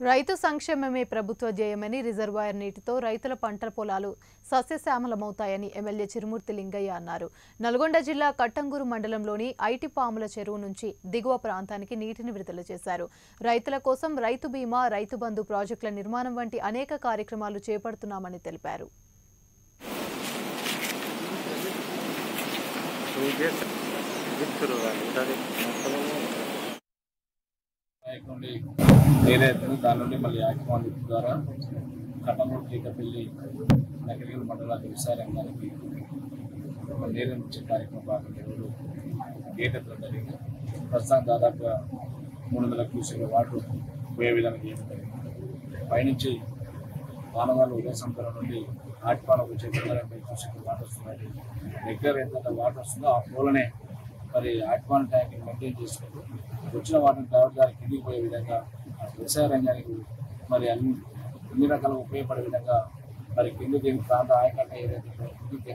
రైతు సంక్షేమమే ప్రభుత్వ ధ్యేయమని రిజర్వాయర్ నీటితో రైతుల పంట పొలాలు సస్యశ్యామలమవుతాయని ఎమ్మెల్యే చిరుమూర్తి లింగయ్య అన్నారు నల్గొండ జిల్లా కట్టంగూరు మండలంలోని ఐటి పాముల చెరువు నుంచి దిగువ ప్రాంతానికి నీటిని విడుదల చేశారు రైతుల కోసం రైతు బీమా రైతు బంధు ప్రాజెక్టుల నిర్మాణం వంటి అనేక కార్యక్రమాలు చేపడుతున్నామని తెలిపారు నుండి వేరే దాని నుండి మళ్ళీ యాక్మాన్ లిఫ్ట్ ద్వారా కట్టమూరు టీకపల్లి నగరిగిరి మండల వ్యవసాయ రంగానికి నీరు ఇచ్చే కార్యక్రమం భాగంగా ఈరోజు గేట్ జరిగింది? ప్రస్తుతం దాదాపుగా మూడు వందల క్యూసెక్ల వాటర్ పోయే విధంగా చేయడం జరిగింది? పైనుంచి మానవాళ్ళు ఉదయ సంపద నుండి ఆటిపాలకు వచ్చే వందల క్యూసెక్ల వాటర్ వస్తున్నాయి. రెగ్యులర్ ఎంత వాటర్ వస్తుందో ఆ ఫ్లోలోనే మరి ఆటిపాల ట్యాంక్ మెయింటైన్ చేసుకుంటూ వచ్చిన వాటిని దారి కిందికి పోయే విధంగా వ్యవసాయ రంగానికి మరి అన్ని అన్ని రకాల ఉపయోగపడే విధంగా మరి కింద ప్రాంత ఆయకట్ట ఏదైతే